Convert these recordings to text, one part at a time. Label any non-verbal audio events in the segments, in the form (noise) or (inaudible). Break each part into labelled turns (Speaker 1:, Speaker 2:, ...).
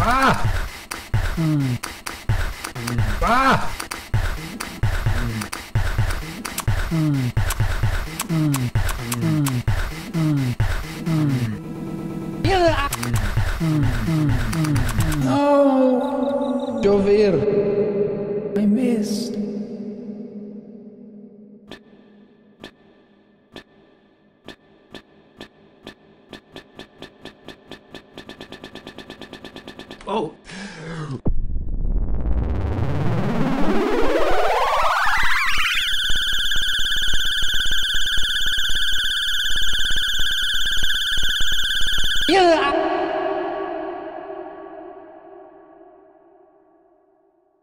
Speaker 1: Ah! Ah! No! Chover! I missed. Oh!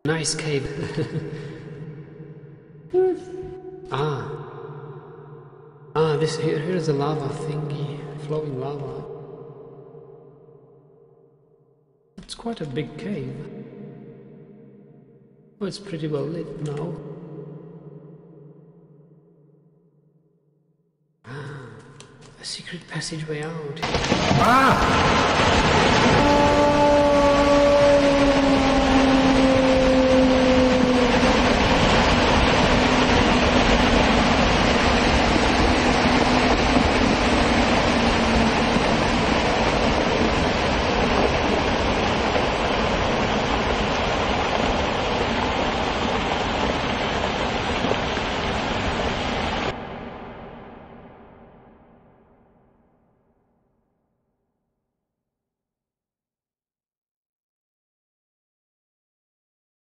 Speaker 2: Nice cave. (laughs) ah. Ah, this here here's a lava thingy. Flowing lava. It's quite a big cave. Oh, it's pretty well lit now. Ah, a secret passageway out.
Speaker 1: Ah!